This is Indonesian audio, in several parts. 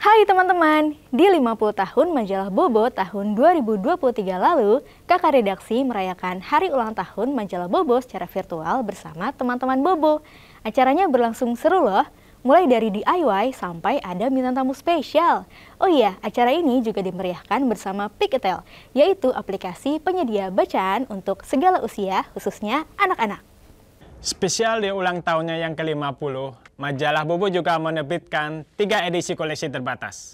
Hai teman-teman, di 50 tahun majalah Bobo tahun 2023 lalu, kakak redaksi merayakan hari ulang tahun majalah Bobo secara virtual bersama teman-teman Bobo. Acaranya berlangsung seru loh, mulai dari DIY sampai ada bintang tamu spesial. Oh iya, acara ini juga dimeriahkan bersama Piketel, yaitu aplikasi penyedia bacaan untuk segala usia, khususnya anak-anak. Spesial di ulang tahunnya yang ke-50, Majalah Bobo juga menerbitkan tiga edisi koleksi terbatas.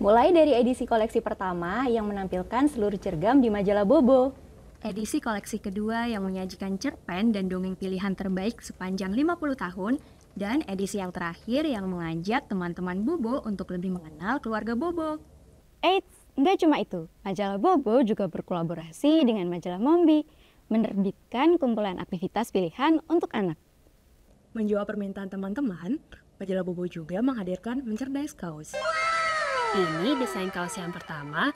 Mulai dari edisi koleksi pertama yang menampilkan seluruh cergam di majalah Bobo. Edisi koleksi kedua yang menyajikan cerpen dan dongeng pilihan terbaik sepanjang 50 tahun. Dan edisi yang terakhir yang mengajak teman-teman Bobo untuk lebih mengenal keluarga Bobo. Eits, nggak cuma itu. Majalah Bobo juga berkolaborasi dengan majalah Mombi, menerbitkan kumpulan aktivitas pilihan untuk anak. Menjawab permintaan teman-teman, majalah Bobo juga menghadirkan merchandise kaos. Ini desain kaos yang pertama,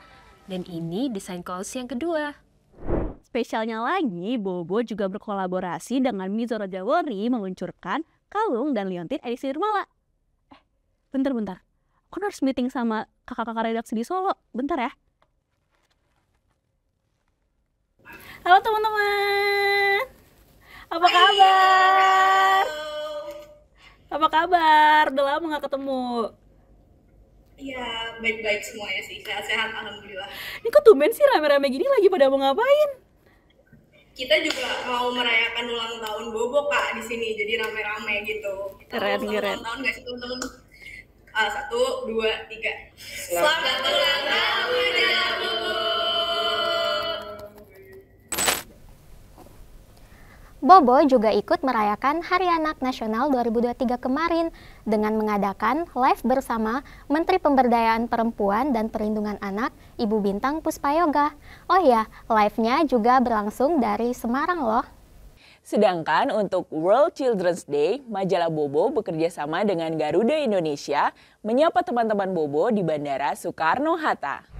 dan ini desain kaos yang kedua. Spesialnya lagi, Bobo juga berkolaborasi dengan Mizoro Jawori meluncurkan kalung dan liontin edisi Nirmala. Eh, bentar-bentar. Aku harus meeting sama kakak-kakak redaksi di Solo. Bentar ya. Halo teman-teman. Kabar? Udah lama gak ketemu. Iya, baik-baik semuanya sih. Sehat-sehat, Alhamdulillah. Ini kok tumben sih rame-rame gini lagi pada mau ngapain? Kita juga mau merayakan ulang tahun Bobo, Kak, di sini. Jadi rame-rame gitu. Kita Keren, mau keren. ulang tahun gak sih, teman-teman? Ah, satu, dua, tiga. Selamat ulang tahun, Bobo! Juga ikut merayakan Hari Anak Nasional 2023 kemarin dengan mengadakan live bersama Menteri Pemberdayaan Perempuan dan Perlindungan Anak, Ibu Bintang Puspayoga. Oh ya, live-nya juga berlangsung dari Semarang loh. Sedangkan untuk World Children's Day, majalah Bobo bekerja sama dengan Garuda Indonesia menyapa teman-teman Bobo di Bandara Soekarno-Hatta.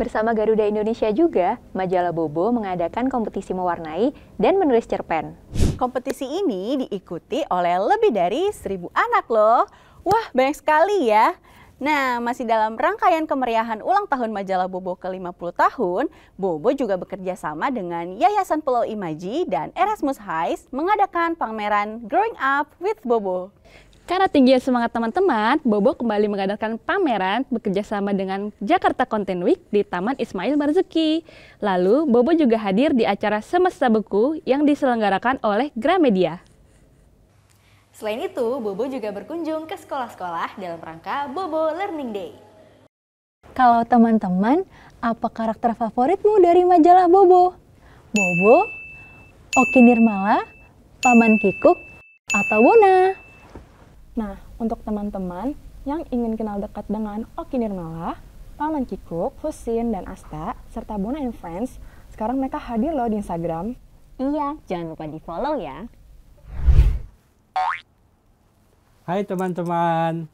Bersama Garuda Indonesia juga, majalah Bobo mengadakan kompetisi mewarnai dan menulis cerpen. Kompetisi ini diikuti oleh lebih dari seribu anak loh. Wah, banyak sekali ya. Nah, masih dalam rangkaian kemeriahan ulang tahun majalah Bobo ke-50 tahun, Bobo juga bekerja sama dengan Yayasan Pulau Imaji dan Erasmus Heights mengadakan pameran Growing Up with Bobo. Karena tingginya semangat teman-teman, Bobo kembali mengadakan pameran bekerjasama dengan Jakarta Content Week di Taman Ismail Marzuki. Lalu, Bobo juga hadir di acara Semesta Buku yang diselenggarakan oleh Gramedia. Selain itu, Bobo juga berkunjung ke sekolah-sekolah dalam rangka Bobo Learning Day. Kalau teman-teman, apa karakter favoritmu dari majalah Bobo? Bobo, Oki Nirmala, Paman Kikuk, atau Bona? Nah, untuk teman-teman yang ingin kenal dekat dengan Oki Nirmala, Paman Kikuk, Husin, dan Asta, serta Bona and Friends, sekarang mereka hadir loh di Instagram. Iya, jangan lupa di follow ya. Hai teman-teman,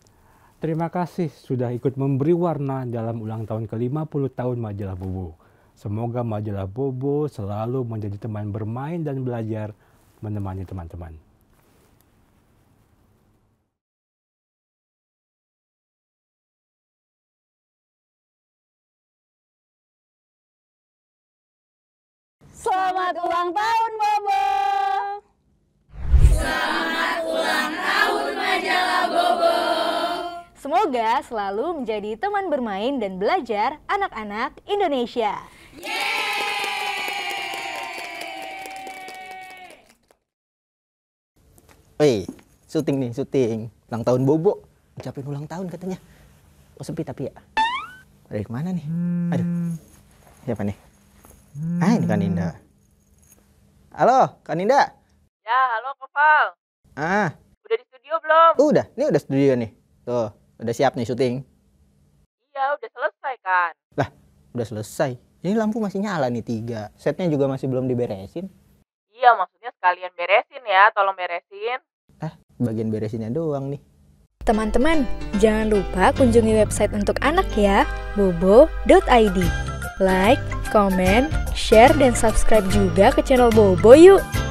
terima kasih sudah ikut memberi warna dalam ulang tahun ke-50 tahun majalah Bobo. Semoga majalah Bobo selalu menjadi teman bermain dan belajar menemani teman-teman. Selamat ulang tahun Bobo! Selamat ulang tahun, Majalah Bobo! Semoga selalu menjadi teman bermain dan belajar anak-anak Indonesia. Woi, syuting nih, syuting. Ulang tahun Bobo. Ucapin ulang tahun katanya. Oh sepi tapi ya. Dari ke mana nih? Aduh. Siapa nih? Ah ini Kaninda. Halo, Kaninda. Ya, halo Kopal. Ah, Udah di studio belum? udah. Ini udah studio nih. Tuh, udah siap nih syuting. Iya, udah selesai kan. Lah, udah selesai. Ini lampu masih nyala nih tiga. Setnya juga masih belum diberesin. Iya, maksudnya sekalian beresin ya, tolong beresin. Bagian beresinnya doang nih. Teman-teman, jangan lupa kunjungi website untuk anak ya, bobo.id. Like, comment, share, dan subscribe juga ke channel Bobo yuk!